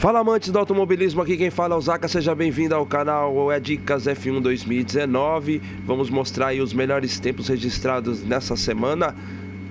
Fala amantes do automobilismo, aqui quem fala é o Zaca, seja bem-vindo ao canal É Dicas F1 2019. Vamos mostrar aí os melhores tempos registrados nessa semana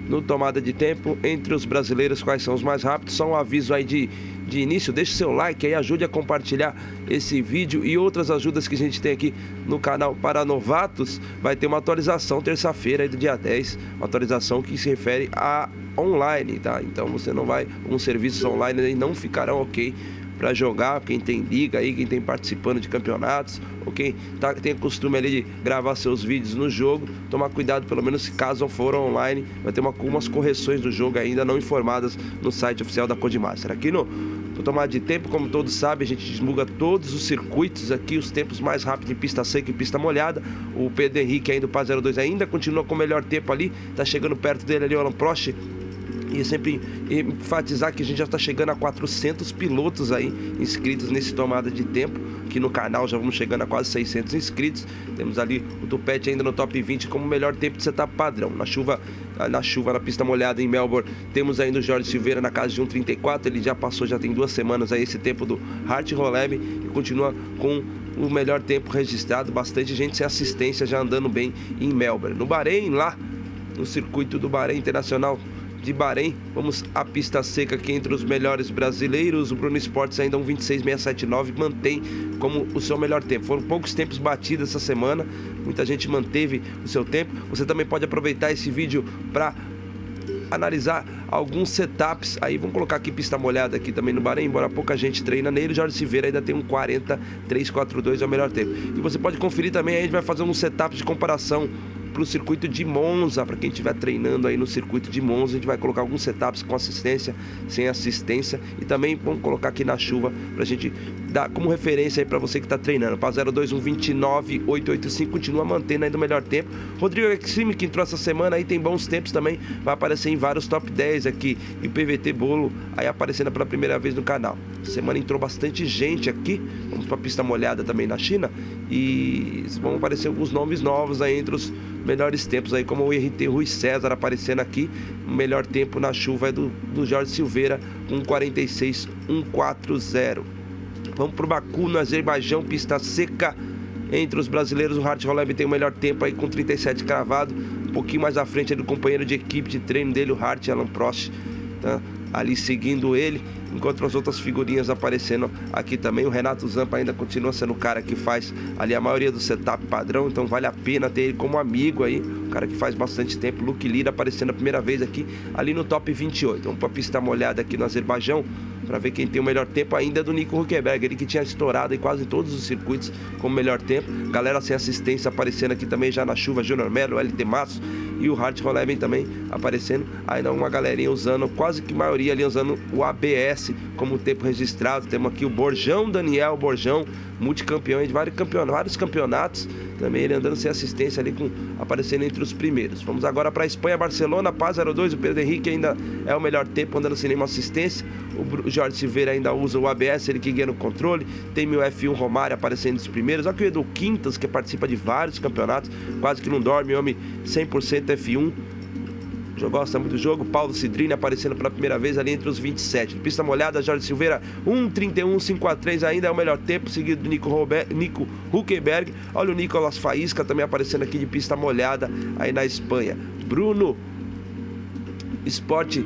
no tomada de tempo entre os brasileiros, quais são os mais rápidos. Só um aviso aí de, de início, deixe seu like aí, ajude a compartilhar esse vídeo e outras ajudas que a gente tem aqui no canal para novatos. Vai ter uma atualização terça-feira do dia 10, uma atualização que se refere a online, tá? Então você não vai, uns serviços online não ficarão ok para jogar, quem tem liga aí, quem tem participando de campeonatos, ou quem tá, tem costume ali de gravar seus vídeos no jogo, tomar cuidado, pelo menos se caso for online, vai ter uma, correções do jogo ainda não informadas no site oficial da Codemaster. Aqui no tomar de tempo, como todos sabem, a gente divulga todos os circuitos aqui, os tempos mais rápidos em pista seca e pista molhada. O Pedro Henrique ainda, o Paz 02 ainda continua com o melhor tempo ali, tá chegando perto dele ali o Alan Prost e sempre enfatizar que a gente já está chegando a 400 pilotos aí inscritos nesse tomada de tempo. Aqui no canal já vamos chegando a quase 600 inscritos. Temos ali o Tupete ainda no top 20 como melhor tempo de setup padrão. Na chuva, na chuva, na pista molhada em Melbourne, temos ainda o Jorge Silveira na casa de 1,34. Ele já passou, já tem duas semanas aí esse tempo do Hart Roleb e continua com o melhor tempo registrado. Bastante gente sem assistência já andando bem em Melbourne. No Bahrein, lá no circuito do Bahrein Internacional de Bahrein. Vamos à pista seca aqui entre os melhores brasileiros. O Bruno Esportes ainda um 26,679 mantém como o seu melhor tempo. Foram poucos tempos batidos essa semana. Muita gente manteve o seu tempo. Você também pode aproveitar esse vídeo para analisar alguns setups. Aí vamos colocar aqui pista molhada aqui também no Bahrein, embora pouca gente treina nele. Jorge Silveira ainda tem um 4342 é o melhor tempo. E você pode conferir também, a gente vai fazer um setup de comparação para o circuito de Monza, para quem estiver treinando aí no circuito de Monza, a gente vai colocar alguns setups com assistência, sem assistência e também vamos colocar aqui na chuva para a gente dar como referência aí para você que está treinando. Para 02129 continua mantendo ainda o melhor tempo. Rodrigo Exime que entrou essa semana aí tem bons tempos também, vai aparecer em vários top 10 aqui e o PVT Bolo aí aparecendo pela primeira vez no canal. Semana entrou bastante gente aqui. Vamos para a pista molhada também na China e vão aparecer alguns nomes novos aí entre os melhores tempos aí, como o RT Rui César aparecendo aqui. O melhor tempo na chuva é do, do Jorge Silveira com 46.140. Vamos para o Baku, no Azerbaijão, pista seca. Entre os brasileiros, o Hart Roleb tem o melhor tempo aí com 37 cravado. Um pouquinho mais à frente do companheiro de equipe de treino dele, o Hart Alan Prost. Tá? Ali seguindo ele, enquanto as outras figurinhas aparecendo aqui também. O Renato Zampa ainda continua sendo o cara que faz ali a maioria do setup padrão, então vale a pena ter ele como amigo aí, o cara que faz bastante tempo. Luke Lira aparecendo a primeira vez aqui, ali no top 28. Vamos para a pista molhada aqui no Azerbaijão para ver quem tem o melhor tempo ainda é do Nico Huckenberg, ele que tinha estourado em quase todos os circuitos com o melhor tempo. Galera sem assistência aparecendo aqui também já na chuva, Junior Melo, LT Matos e o Hart Roleben também aparecendo. Ainda uma galerinha usando, quase que maioria ali usando o ABS como tempo registrado. Temos aqui o Borjão, Daniel Borjão, multicampeão de vários campeonatos, vários campeonatos. Também ele andando sem assistência ali, com, aparecendo entre os primeiros. Vamos agora para a Espanha, Barcelona, Paz 02. O Pedro Henrique ainda é o melhor tempo andando sem nenhuma assistência. O Jorge Silveira ainda usa o ABS, ele que guia no controle. Tem meu F1 Romário aparecendo nos primeiros. Olha que o Edu Quintas, que participa de vários campeonatos, quase que não dorme, homem 100% F1 gosta muito do jogo. Paulo Cidrini aparecendo pela primeira vez ali entre os 27. Pista molhada, Jorge Silveira, 1,31,543 ainda é o melhor tempo, seguido do Nico, Nico Huckenberg. Olha o Nicolas Faísca também aparecendo aqui de pista molhada aí na Espanha. Bruno Esporte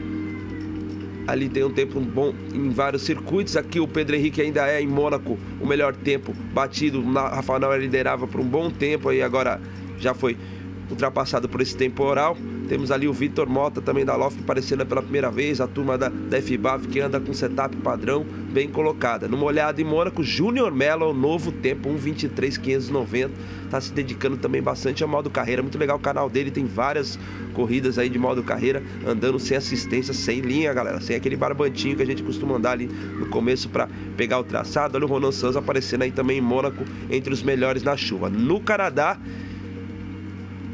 ali tem um tempo bom em vários circuitos. Aqui o Pedro Henrique ainda é em Mônaco o melhor tempo batido. Rafael Noel liderava por um bom tempo aí agora já foi ultrapassado por esse temporal. Temos ali o Vitor Mota também da Loft aparecendo pela primeira vez, a turma da, da FBAF que anda com setup padrão bem colocada. Numa olhada em Mônaco, Júnior Mello, novo tempo, 1.23.590, está se dedicando também bastante ao modo carreira. Muito legal o canal dele, tem várias corridas aí de modo carreira, andando sem assistência, sem linha, galera, sem aquele barbantinho que a gente costuma andar ali no começo para pegar o traçado. Olha o Ronan Sanz aparecendo aí também em Mônaco, entre os melhores na chuva. No Canadá,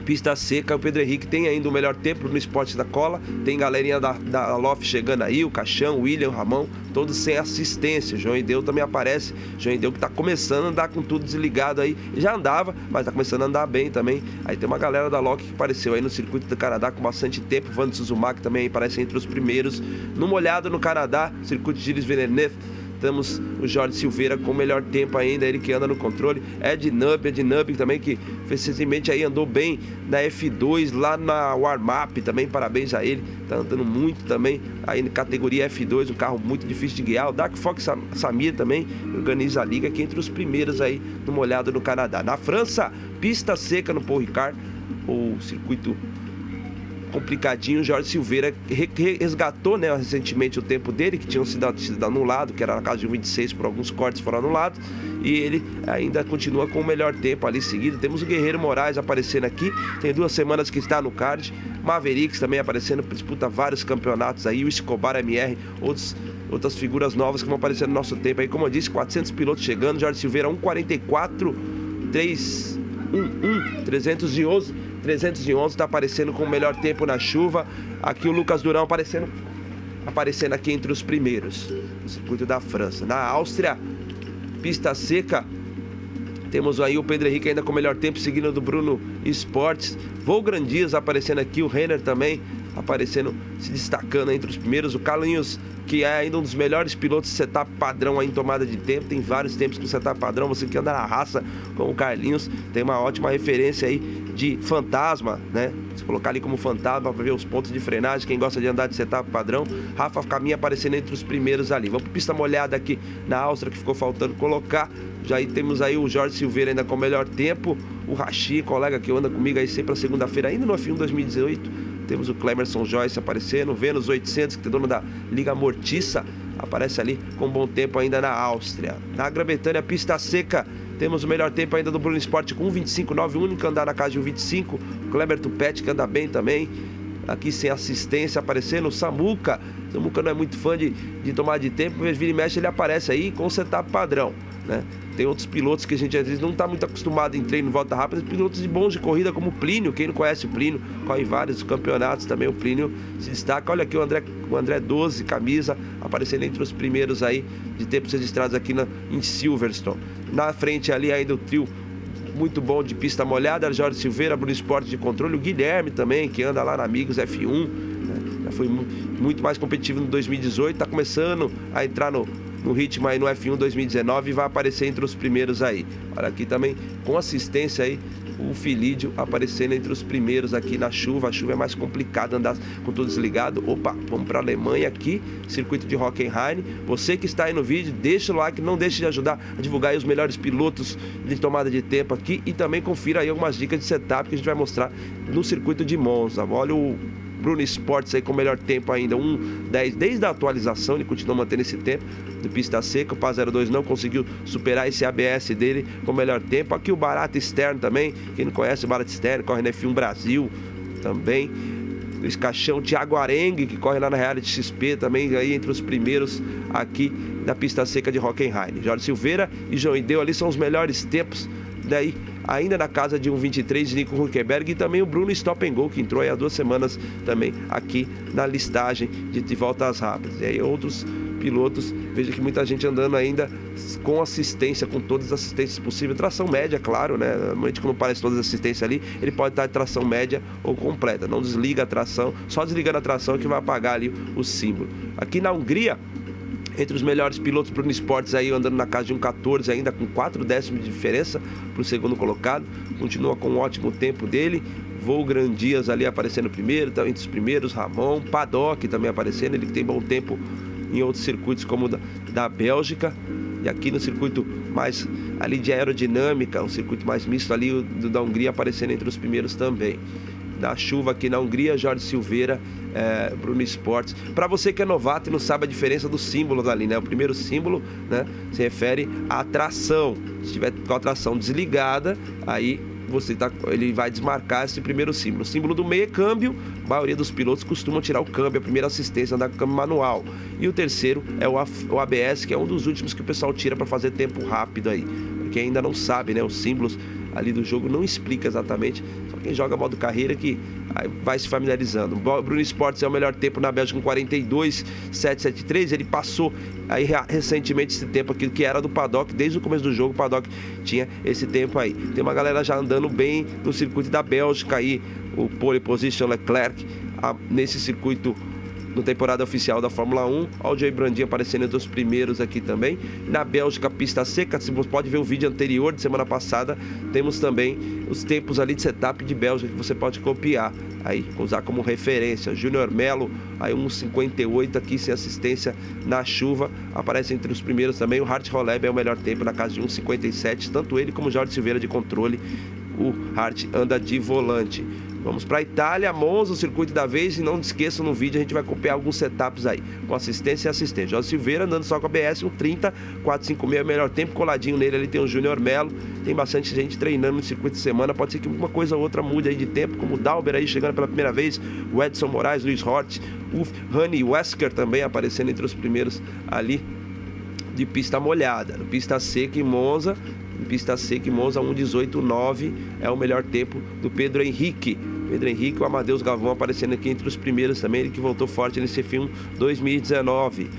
pista seca, o Pedro Henrique tem ainda o melhor tempo no esporte da cola. Tem galerinha da, da Loft chegando aí, o Caixão, o William, o Ramão, todos sem assistência. João Ideu também aparece. João Ideu que tá começando a andar com tudo desligado aí. Já andava, mas tá começando a andar bem também. Aí tem uma galera da Loki que apareceu aí no circuito do Canadá com bastante tempo. Vando Suzumak também aparece entre os primeiros. Numa olhada no Canadá, circuito de Gilles Villeneuve Temos o Jorge Silveira com o melhor tempo ainda, ele que anda no controle. Ed Nub, Ed Nub também que recentemente aí andou bem na F2, lá na Warm-Up também, parabéns a ele. Tá andando muito também aí na categoria F2, um carro muito difícil de guiar. O Dark Fox Samir também organiza a liga aqui entre os primeiros aí no molhado no Canadá. Na França, pista seca no Paul Ricard, o circuito complicadinho. Jorge Silveira resgatou né, recentemente o tempo dele, que tinha sido, sido anulado, que era na casa de 26 por alguns cortes foram anulados. E ele ainda continua com o melhor tempo ali seguido. Temos o Guerreiro Moraes aparecendo aqui, tem duas semanas que está no card. Mavericks também aparecendo, disputa vários campeonatos aí. O Escobar MR, outros, outras figuras novas que vão aparecer no nosso tempo aí. Como eu disse, 400 pilotos chegando. Jorge Silveira 1,44, 3, 1, 1, 311. 311 está aparecendo com o melhor tempo na chuva. Aqui o Lucas Durão aparecendo aparecendo aqui entre os primeiros no circuito da França. Na Áustria, pista seca. Temos aí o Pedro Henrique ainda com o melhor tempo, seguindo do Bruno Esportes. Voo Grandias aparecendo aqui, o Renner também aparecendo, se destacando entre os primeiros. O Carlinhos, que é ainda um dos melhores pilotos de setup padrão em tomada de tempo. Tem vários tempos com setup padrão. Você que anda na raça com o Carlinhos, tem uma ótima referência aí de fantasma, né? Se colocar ali como fantasma para ver os pontos de frenagem. Quem gosta de andar de setup padrão, Rafa Caminha aparecendo entre os primeiros ali. Vamos para pista molhada aqui na Áustria que ficou faltando colocar. Já aí temos aí o Jorge Silveira ainda com o melhor tempo. O Rachi, colega que anda comigo aí sempre na segunda-feira, ainda no F1 2018 temos o Clemerson Joyce aparecendo, Vênus 800, que é dono da Liga Mortiça, aparece ali com bom tempo ainda na Áustria. Na Grã-Bretanha, pista seca, temos o melhor tempo ainda do Bruno Sport com 1,25,9, o único andar na casa de 1,25. Kleber Tupete, que anda bem também. Aqui sem assistência, aparecendo o Samuca. Samuca não é muito fã de, de tomar de tempo, mas vira e mexe ele aparece aí com o setup padrão. Né? Tem outros pilotos que a gente às vezes não está muito acostumado em treino volta rápida, pilotos de bons de corrida como o Plínio, quem não conhece o Plínio, corre vários campeonatos também, o Plínio se destaca. Olha aqui o André, o André 12, camisa, aparecendo entre os primeiros aí de tempos registrados aqui na, em Silverstone. Na frente ali ainda o trio muito bom de pista molhada, Jorge Silveira, Bruno Esporte de controle, o Guilherme também, que anda lá na Amigos F1, né? já foi muito mais competitivo no 2018, está começando a entrar no, no ritmo aí no F1 2019 e vai aparecer entre os primeiros aí. Olha aqui também com assistência aí o Filídio aparecendo entre os primeiros aqui na chuva. A chuva é mais complicada andar com tudo desligado. Opa, vamos para a Alemanha aqui, circuito de Hockenheim. Você que está aí no vídeo, deixa o like, não deixe de ajudar a divulgar os melhores pilotos de tomada de tempo aqui e também confira aí algumas dicas de setup que a gente vai mostrar no circuito de Monza. Olha o Bruno Sports aí com o melhor tempo ainda, 1,10 desde a atualização, ele continua mantendo esse tempo do pista seca. O PA 02 não conseguiu superar esse ABS dele com o melhor tempo. Aqui o Barato Externo também, quem não conhece o Barato Externo, corre na F1 Brasil também. Luiz Caixão, Thiago Arengue, que corre lá na Reality XP também, aí entre os primeiros aqui da pista seca de Hockenheim. Jorge Silveira e João Ideu ali são os melhores tempos. Daí ainda na casa de um 23 de Nico Huckenberg e também o Bruno Stop Go, que entrou há duas semanas também aqui na listagem de, de voltas rápidas. E aí outros pilotos, veja que muita gente andando ainda com assistência, com todas as assistências possíveis, tração média, claro, né? Normalmente quando aparece todas as assistências ali, ele pode estar em tração média ou completa. Não desliga a tração, só desligando a tração que vai apagar ali o símbolo. Aqui na Hungria, entre os melhores pilotos Bruno Esportes aí andando na casa de um 14 ainda com 4 décimos de diferença para o segundo colocado, continua com um ótimo tempo dele. Voo Grandias ali aparecendo primeiro, então entre os primeiros, Ramon, Paddock também aparecendo, ele tem bom tempo em outros circuitos como da, da Bélgica. E aqui no circuito mais ali de aerodinâmica, um circuito mais misto ali do da Hungria aparecendo entre os primeiros também da chuva aqui na Hungria, Jorge Silveira, é, Bruno Esportes. Para você que é novato e não sabe a diferença dos símbolos ali, né? O primeiro símbolo, né, se refere à tração. Se tiver com a tração desligada, aí você tá, ele vai desmarcar esse primeiro símbolo. O símbolo do meio é câmbio, a maioria dos pilotos costumam tirar o câmbio, a primeira assistência com câmbio manual. E o terceiro é o, o ABS, que é um dos últimos que o pessoal tira para fazer tempo rápido aí. Porque ainda não sabe, né? Os símbolos ali do jogo não explica exatamente. Só quem joga modo carreira que vai se familiarizando. Bruno Esportes é o melhor tempo na Bélgica com 42,773. Ele passou aí recentemente esse tempo aqui que era do Paddock. Desde o começo do jogo, o Paddock tinha esse tempo aí. Tem uma galera já andando bem no circuito da Bélgica aí. O pole position Leclerc nesse circuito na temporada oficial da Fórmula 1. Olha o Brandinho aparecendo entre os primeiros aqui também. Na Bélgica, pista seca, se você pode ver o vídeo anterior de semana passada, temos também os tempos ali de setup de Bélgica que você pode copiar aí, usar como referência. Júnior Melo, aí 1,58 aqui sem assistência na chuva, aparece entre os primeiros também. O Hart Roleb é o melhor tempo na casa de 1,57, tanto ele como o Jorge Silveira de controle. O Hart anda de volante. Vamos para a Itália, Monza, o circuito da vez. E não esqueçam no vídeo, a gente vai copiar alguns setups aí, com assistência e assistente. Jorge Silveira andando só com a BS, um 30, 456 é o melhor tempo. Coladinho nele ali tem o Júnior Melo. Tem bastante gente treinando no circuito de semana. Pode ser que uma coisa ou outra mude aí de tempo, como o Dalber aí chegando pela primeira vez, o Edson Moraes, Luiz Hort, o Rani Wesker também aparecendo entre os primeiros ali de pista molhada. Pista seca em Monza, pista seca em Monza 1,18,9 é o melhor tempo do Pedro Henrique. Pedro Henrique, o Amadeus Gavão aparecendo aqui entre os primeiros também, ele que voltou forte nesse filme 2019.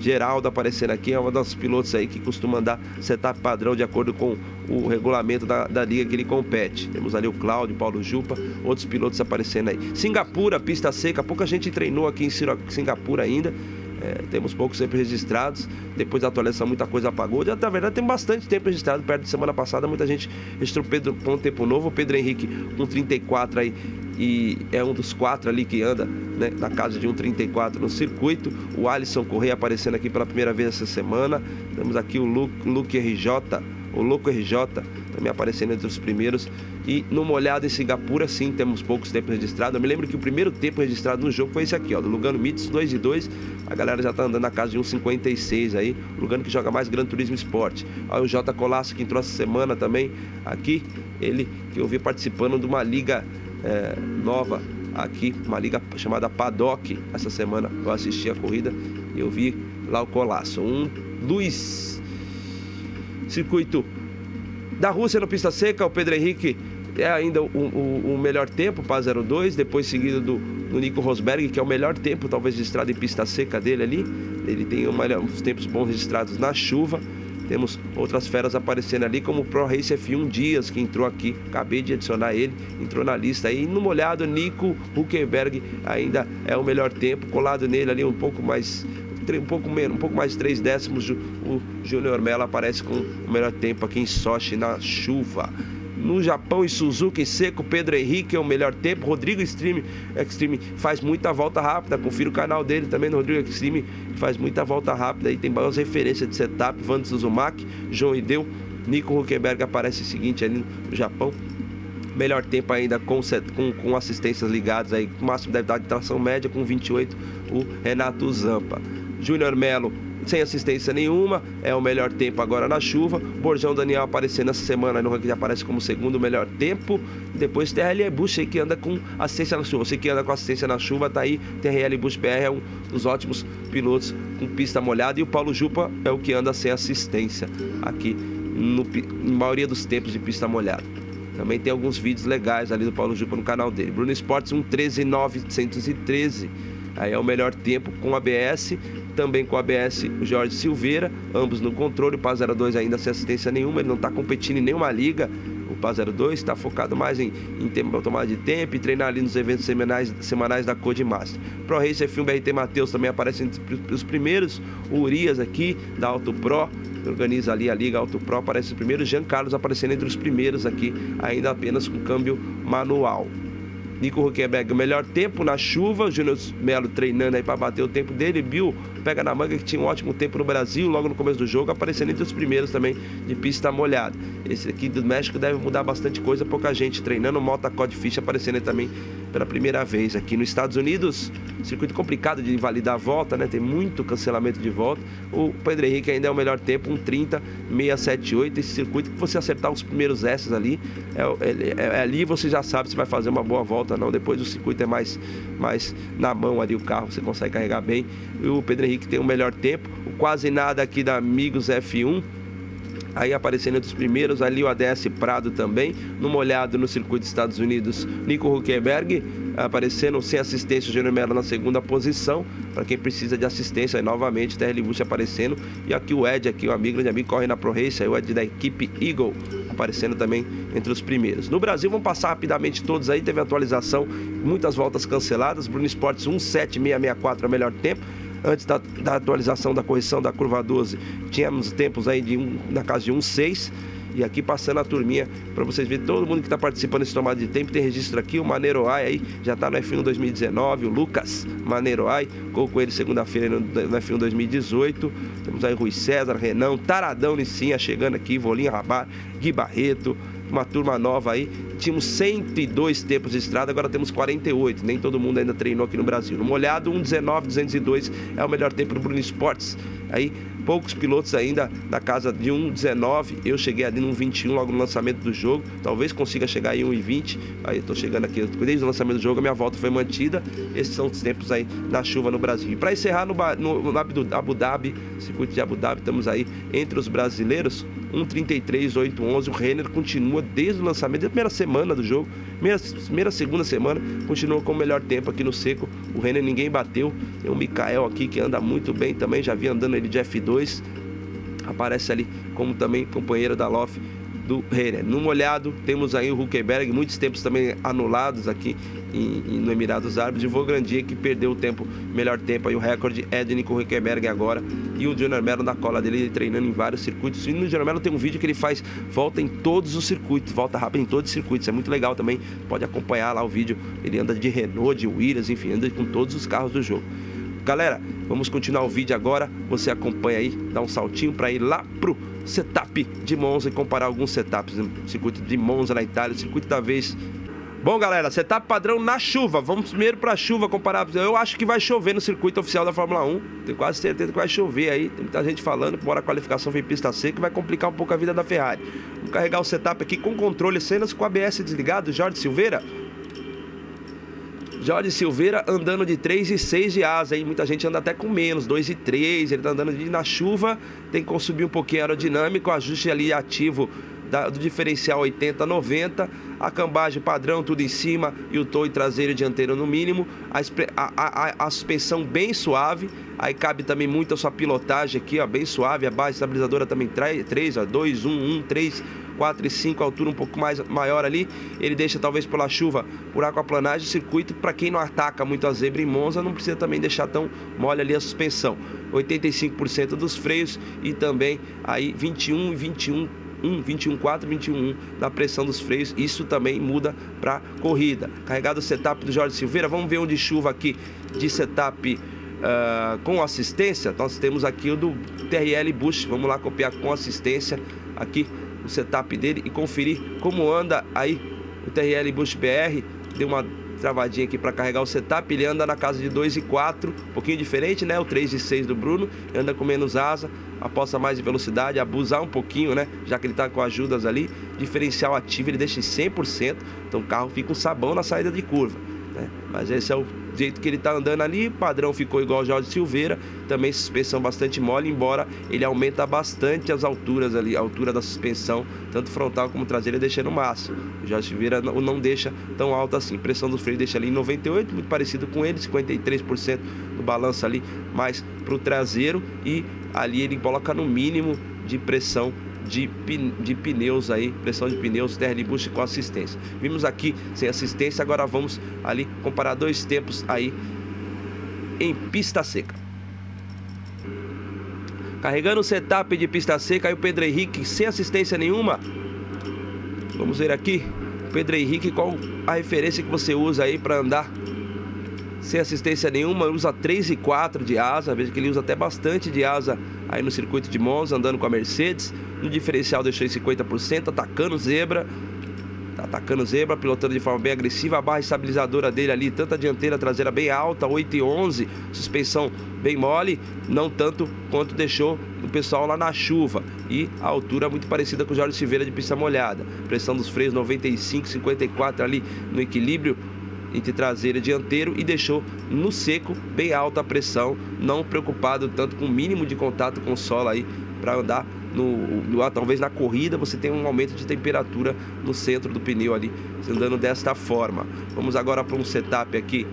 Geraldo aparecendo aqui, é um dos pilotos aí que costuma andar setup padrão de acordo com o regulamento da, da liga que ele compete. Temos ali o Cláudio, Paulo Jupa, outros pilotos aparecendo aí. Singapura, pista seca, pouca gente treinou aqui em Singapura ainda. É, temos poucos sempre registrados. Depois da atualização, muita coisa apagou. Já, na verdade, tem bastante tempo registrado. Perto de semana passada, muita gente registrou Pedro com um tempo novo. O Pedro Henrique com 34 aí. E é um dos quatro ali que anda né, na casa de um 34 no circuito. O Alisson Correia aparecendo aqui pela primeira vez essa semana. Temos aqui o Luke, Luke RJ, o Louco RJ também aparecendo entre os primeiros. E no molhado em Singapura, sim, temos poucos tempos registrados. Eu me lembro que o primeiro tempo registrado no jogo foi esse aqui, ó, do Lugano Mitz 2 e 2. A galera já tá andando na casa de 1,56 aí. O Lugano que joga mais Gran Turismo Esporte. Olha o J Colasso que entrou essa semana também aqui. Ele que eu vi participando de uma liga é, nova aqui, uma liga chamada Paddock. Essa semana eu assisti a corrida e eu vi lá o Colasso. Um Luiz Circuito da Rússia no pista seca, o Pedro Henrique é ainda o, o, o melhor tempo para 02, depois seguido do, do, Nico Rosberg, que é o melhor tempo, talvez registrado em pista seca dele ali. Ele tem uma, uns tempos bons registrados na chuva. Temos outras feras aparecendo ali, como o Pro Race F1 Dias, que entrou aqui. Acabei de adicionar ele, entrou na lista aí. No molhado, Nico Huckenberg ainda é o melhor tempo. Colado nele ali um pouco mais um pouco menos, um pouco mais de 3 décimos, o Júnior Mello aparece com o melhor tempo aqui em Sochi na chuva. No Japão e Suzuki seco, Pedro Henrique é o melhor tempo. Rodrigo Extreme, Extreme faz muita volta rápida. Confira o canal dele também no Rodrigo Extreme, faz muita volta rápida. Aí tem várias referências de setup. Vando Suzumak, João Ideu, Nico Huckenberg aparece seguinte ali no Japão. Melhor tempo ainda com, com, com assistências ligadas aí. O máximo deve dar de tração média com 28, o Renato Zampa. Júnior Melo sem assistência nenhuma, é o melhor tempo agora na chuva. Borjão Daniel aparecendo essa semana no ranking aparece como segundo melhor tempo. Depois TRL Bush aí que anda com assistência na chuva. Você que anda com assistência na chuva, tá aí. TRL Bush PR é um dos ótimos pilotos com pista molhada. E o Paulo Jupa é o que anda sem assistência aqui no, em maioria dos tempos de pista molhada. Também tem alguns vídeos legais ali do Paulo Jupa no canal dele. Bruno Esportes 1.13.913. Aí é o melhor tempo com ABS também com ABS o Jorge Silveira, ambos no controle, o PA 02 ainda sem assistência nenhuma, ele não está competindo em nenhuma liga, o PA 02 está focado mais em, em tomada de tempo e treinar ali nos eventos semanais, semanais da Code Master. Pro Race F1 BRT Matheus também aparece entre os primeiros, o Urias aqui da Auto Pro, organiza ali a Liga Auto Pro, aparece os primeiros, Jean Carlos aparecendo entre os primeiros aqui, ainda apenas com câmbio manual. Nico Huckenberg, melhor tempo na chuva. Júnior Melo treinando aí para bater o tempo dele. Bill pega na manga que tinha um ótimo tempo no Brasil, logo no começo do jogo, aparecendo entre os primeiros também de pista molhada. Esse aqui do México deve mudar bastante coisa, pouca gente treinando. Mota Codfish aparecendo também pela primeira vez aqui nos Estados Unidos. Circuito complicado de validar a volta, né? Tem muito cancelamento de volta. O Pedro Henrique ainda é o melhor tempo, um 30, 678. Esse circuito que você acertar os primeiros S ali, é, é, é, ali você já sabe se vai fazer uma boa volta ou não. Depois o circuito é mais, mais na mão ali, o carro você consegue carregar bem. E o Pedro Henrique tem o melhor tempo. O quase nada aqui da Amigos F1 aí aparecendo entre os primeiros, ali o ADS Prado também, no molhado no circuito dos Estados Unidos, Nico Huckenberg, aparecendo sem assistência, o Júnior Melo na segunda posição, para quem precisa de assistência, aí novamente, TRL Bush aparecendo, e aqui o Ed, aqui o amigo, grande amigo, corre na Pro Race, aí o Ed da equipe Eagle, aparecendo também entre os primeiros. No Brasil, vamos passar rapidamente todos aí, teve atualização, muitas voltas canceladas, Bruno Esportes 17664 é o melhor tempo, antes da, da, atualização da correção da curva 12, tínhamos tempos aí de um, na casa de 1,6. E aqui passando a turminha para vocês verem todo mundo que está participando desse tomada de tempo. Tem registro aqui, o Maneiroai aí já está no F1 2019, o Lucas Maneiroai, com ele segunda-feira no, no F1 2018. Temos aí Rui César, Renão, Taradão Nissinha chegando aqui, Volinha Rabar, Gui Barreto, uma turma nova aí. Tínhamos 102 tempos de estrada, agora temos 48. Nem todo mundo ainda treinou aqui no Brasil. No molhado, 1,19, 202 é o melhor tempo do Bruno Esportes. Aí, poucos pilotos ainda na casa de 1,19. Eu cheguei ali no 21 logo no lançamento do jogo. Talvez consiga chegar em 1,20. Aí, tô chegando aqui. Desde o lançamento do jogo, a minha volta foi mantida. Esses são os tempos aí na chuva no Brasil. E para encerrar no, no, no Abu Dhabi, circuito de Abu Dhabi, estamos aí entre os brasileiros. 1,33,811. O Renner continua desde o lançamento, desde a primeira semana do jogo, primeira, primeira segunda semana, continua com o melhor tempo aqui no seco. O Renner ninguém bateu. Tem o Mikael aqui que anda muito bem também, já vi andando ele de F2. Aparece ali como também companheiro da Loff do Renner. No molhado, temos aí o Huckenberg, muitos tempos também anulados aqui em, em, no Emirados Árabes. E o Vograndia que perdeu o tempo, melhor tempo aí, o recorde é de Nico Huckenberg agora. E o Junior Mello na cola dele, treinando em vários circuitos. E no Junior Mello tem um vídeo que ele faz volta em todos os circuitos, volta rápido em todos os circuitos. É muito legal também, pode acompanhar lá o vídeo. Ele anda de Renault, de Williams, enfim, anda com todos os carros do jogo. Galera, vamos continuar o vídeo agora. Você acompanha aí, dá um saltinho para ir lá pro setup de Monza e comparar alguns setups circuito de Monza na Itália, circuito da vez. Bom, galera, setup padrão na chuva. Vamos primeiro para chuva comparar. Eu acho que vai chover no circuito oficial da Fórmula 1. Tenho quase certeza que vai chover aí. Tem muita gente falando, embora a qualificação vem pista seca, vai complicar um pouco a vida da Ferrari. Vamos carregar o setup aqui com controle cenas com ABS desligado. Jorge Silveira, Jorge Silveira andando de 3 e 6 de asa, hein? Muita gente anda até com menos, 2 e 3. Ele tá andando de, na chuva, tem que consumir um pouquinho aerodinâmico, ajuste ali ativo da, do diferencial 80 90, a cambagem padrão tudo em cima e o toy traseiro e dianteiro no mínimo, a, a, a, a, suspensão bem suave, aí cabe também muito a sua pilotagem aqui, ó, bem suave, a base estabilizadora também 3, ó, 2, 1, 1, 3, 4 e 5, altura um pouco mais maior ali. Ele deixa talvez pela chuva por aquaplanagem o circuito. Para quem não ataca muito a zebra em Monza, não precisa também deixar tão mole ali a suspensão. 85% dos freios e também aí 21 e 21 1, 21.4, 21.1 na pressão dos freios. Isso também muda para corrida. Carregado o setup do Jorge Silveira. Vamos ver um de chuva aqui de setup uh, com assistência. Nós temos aqui o do TRL Bush. Vamos lá copiar com assistência aqui o setup dele e conferir como anda aí o TRL Bush BR. Deu uma travadinha aqui para carregar o setup. Ele anda na casa de 2 e 4, um pouquinho diferente, né? O 3 e 6 do Bruno, anda com menos asa, aposta mais de velocidade, abusar um pouquinho, né? Já que ele tá com ajudas ali. Diferencial ativo ele deixa em 100%, então o carro fica um sabão na saída de curva, né? Mas esse é o jeito que ele tá andando ali, padrão ficou igual ao Jorge Silveira, também suspensão bastante mole, embora ele aumenta bastante as alturas ali, a altura da suspensão, tanto frontal como traseira, deixa no máximo. O Jorge Silveira não, não deixa tão alta assim, pressão do freio deixa ali em 98, muito parecido com ele, 53% do balanço ali, mais pro traseiro e ali ele coloca no mínimo de pressão de, de pneus aí, pressão de pneus, terra Bush com assistência. Vimos aqui sem assistência, agora vamos ali comparar dois tempos aí em pista seca. Carregando o setup de pista seca, aí o Pedro Henrique sem assistência nenhuma. Vamos ver aqui, Pedro Henrique, qual a referência que você usa aí para andar sem assistência nenhuma, usa 3 e 4 de asa, veja que ele usa até bastante de asa aí no circuito de Monza, andando com a Mercedes. No diferencial deixou em 50%, atacando zebra. Tá atacando zebra, pilotando de forma bem agressiva. A barra estabilizadora dele ali, tanto a dianteira, a traseira bem alta, 8 e 11. Suspensão bem mole, não tanto quanto deixou o pessoal lá na chuva. E a altura muito parecida com o Jorge Silveira de pista molhada. Pressão dos freios 95, 54 ali no equilíbrio entre traseiro e dianteiro e deixou no seco bem alta a pressão, não preocupado tanto com o mínimo de contato com o solo aí para andar no, no, talvez na corrida você tenha um aumento de temperatura no centro do pneu ali, andando desta forma. Vamos agora para um setup aqui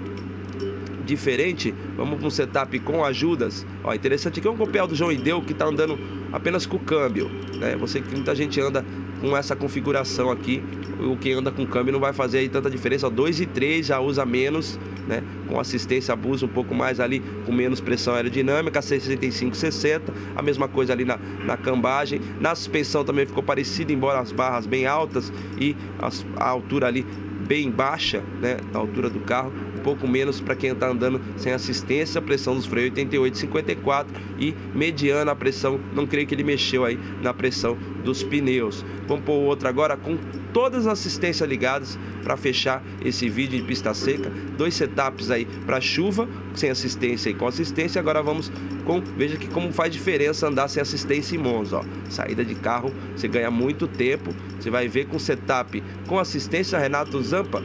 diferente. Vamos para um setup com ajudas. Ó, interessante aqui é um copiar do João Ideu que está andando apenas com o câmbio. Né? Você que muita gente anda com essa configuração aqui, o que anda com câmbio não vai fazer aí tanta diferença. 2 e 3 já usa menos, né? Com assistência abusa um pouco mais ali, com menos pressão aerodinâmica, 65, 60. A mesma coisa ali na, na cambagem. Na suspensão também ficou parecido, embora as barras bem altas e as, a altura ali bem baixa, né? A altura do carro pouco menos para quem está andando sem assistência. A pressão dos freios 88,54 e mediana a pressão, não creio que ele mexeu aí na pressão dos pneus. Vamos pôr outro agora com todas as assistências ligadas para fechar esse vídeo de pista seca. Dois setups aí para chuva, sem assistência e com assistência. Agora vamos com, veja que como faz diferença andar sem assistência em Monza, ó. Saída de carro, você ganha muito tempo. Você vai ver com setup com assistência Renato Zampa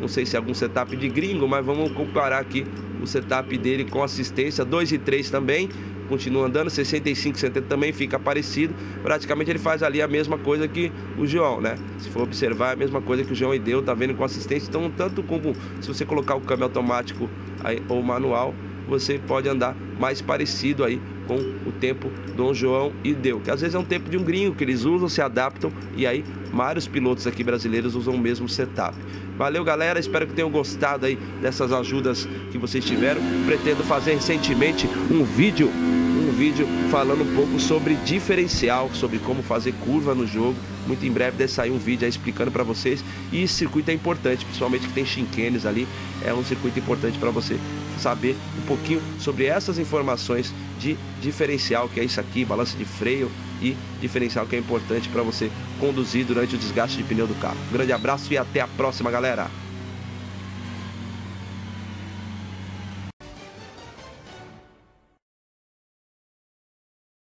não sei se é algum setup de gringo, mas vamos comparar aqui o setup dele com assistência 2 e 3 também. Continua andando, 65, 70 também fica parecido. Praticamente ele faz ali a mesma coisa que o João, né? Se for observar, é a mesma coisa que o João e deu, tá vendo com assistência. Então, tanto como se você colocar o câmbio automático aí, ou manual, você pode andar mais parecido aí com o tempo Dom João e Deu, que às vezes é um tempo de um gringo que eles usam, se adaptam e aí vários pilotos aqui brasileiros usam o mesmo setup. Valeu, galera, espero que tenham gostado aí dessas ajudas que vocês tiveram. Pretendo fazer recentemente um vídeo, um vídeo falando um pouco sobre diferencial, sobre como fazer curva no jogo. Muito em breve deve sair um vídeo aí explicando para vocês. E esse circuito é importante, principalmente que tem chinquenes ali, é um circuito importante para você saber um pouquinho sobre essas informações de diferencial, que é isso aqui, balança de freio e diferencial que é importante para você conduzir durante o desgaste de pneu do carro. Um grande abraço e até a próxima, galera!